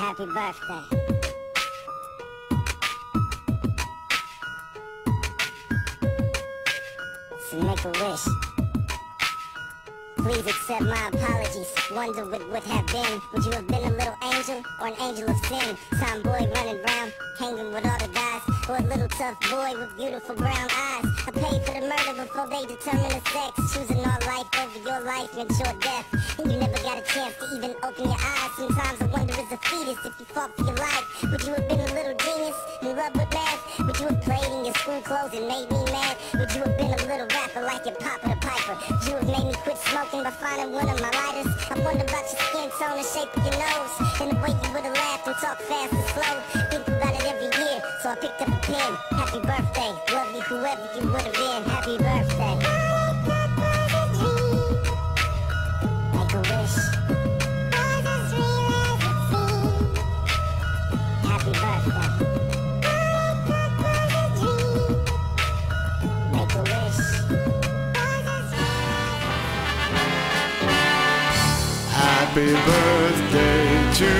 Happy birthday. So make a wish. Please accept my apologies. Wonder what would have been. Would you have been a little angel or an angel of sin? Tomboy running round, hanging with all the. A little tough boy with beautiful brown eyes. I paid for the murder before they determine the sex. Choosing our life over your life and your death. And you never got a chance to even open your eyes. Sometimes I wonder as a fetus if you fought for your life. Would you have been a little genius in with math? Would you have played in your school clothes and made me mad? Would you have been a little rapper like your Papa the Piper? Would you have made me quit smoking by finding one of my lighters? I wonder about your skin tone and shape of your nose. And the way you would have laughed and talked fast and slow. Think about it every picked up a pen. Happy birthday, love you whoever you would have been. Happy birthday. A wish. Happy birthday. Make a wish. Happy birthday to.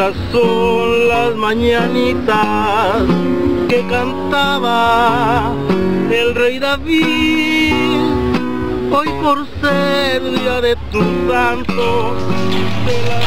Estas son las mañanitas que cantaba el rey David. Hoy por ser día de tu santo, te las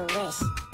Wish.